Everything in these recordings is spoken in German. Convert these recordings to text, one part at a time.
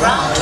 round.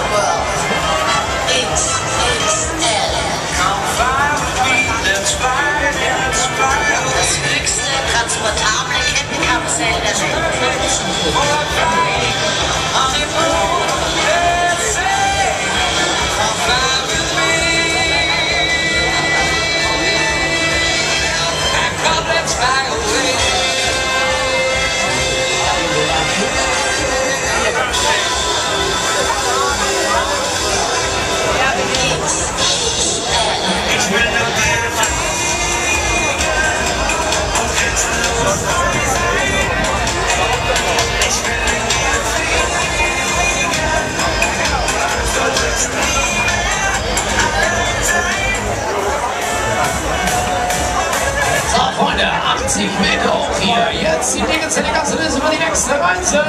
Freunde, 80 Meter hoch hier. Jetzt die Dingens in der ganzen Liste über die nächste Reise.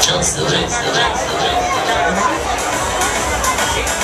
Just the race, the race, the race, the race.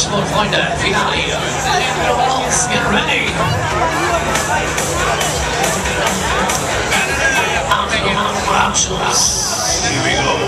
National Finder Finale. Let your balls get ready. Out in Here we go.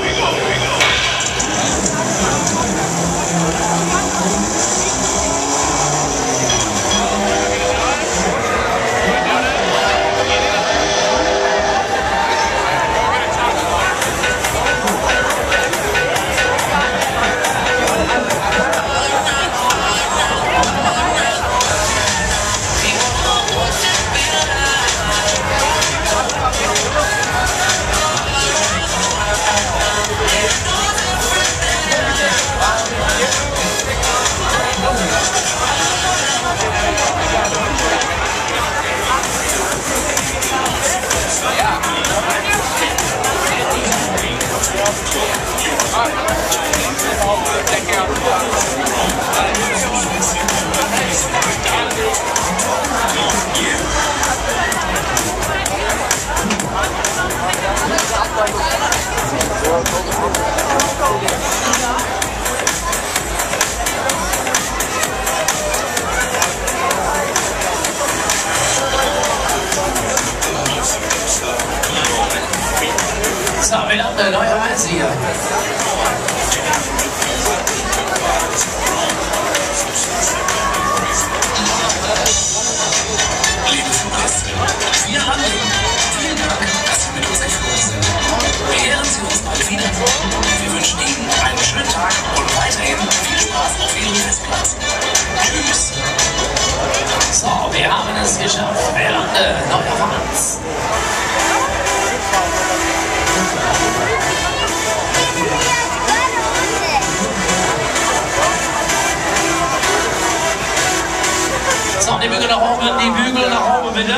So, wir haben eine neue Reise hier. Liebe Fluggäste, wir landen. Vielen Dank, dass Sie mit uns geflogen sind. Beehren Sie uns bald wieder. Wir wünschen Ihnen einen schönen Tag und weiterhin viel Spaß auf Ihrem Festplatz. Tschüss. So, wir haben es geschafft. Wir landen. Neuer Franz. So, die Bügel nach oben, die Bügel nach oben bitte.